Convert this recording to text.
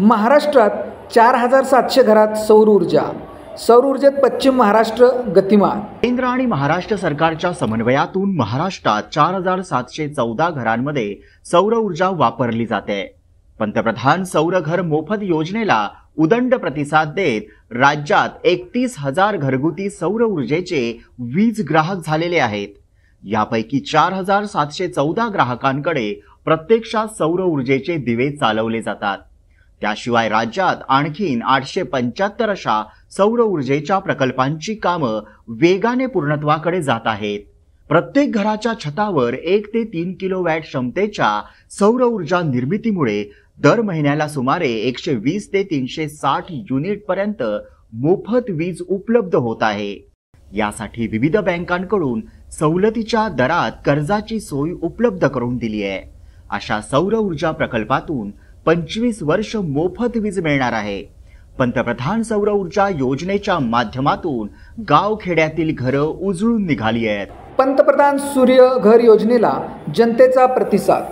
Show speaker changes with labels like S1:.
S1: महाराष्ट्रात चार हजार सातशे घरात सौर ऊर्जा. सौर ऊर्जेत पश्चिम महाराष्ट्र गतिमान.
S2: केंद्र आणि महाराष्ट्र सरकारच्या समन्वयातून महाराष्ट्रात चार हजार सातशे चौदा घरांमध्ये सौर ऊर्जा वापरली जाते. पंतप्रधान सौर घर मोफत योजनेला उदंड प्रतिसाद देत राज्यात एकतीस हजार घरगुती सौर ऊर्जेचे वीज ग्राहक झालेले आहेत. यापैकी चार हजार सातशे चौदा ग्राहकांकडे प्रत्यक्षात सौर ऊर्जेचे दिवे चालवले जातात. त्याशिवाय राज्यात आणखीन आठशे पंच्याहत्तर अशा सौर ऊर्जेच्या प्रकल्पांची कामं वेगाने पूर्णत्वाकडे जात आहेत. प्रत्येक घराच्या छतावर एक ते तीन किलो वॅट क्षमतेच्या सौर ऊर्जा निर्मितीमुळे दर महिन्याला सुमारे एकशे वीस ते तीनशे साठ युनिट पर्यंत मोफत वीज उपलब्ध होत आहे. यासाठी विविध बँकांकडून सवलतीच्या दरात कर्जाची सोय उपलब्ध करून दिली आहे. अशा सौर ऊर्जा प्रकल्पातून पंचवीस वर्ष मोफत वीज मिळणार आहे. पंतप्रधान सौर ऊर्जा योजनेच्या माध्यमातून गाव खेड्यातील घरं उजळून निघाली आहेत.
S1: पंतप्रधान सूर्य घर योजनेला जनतेचा प्रतिसाद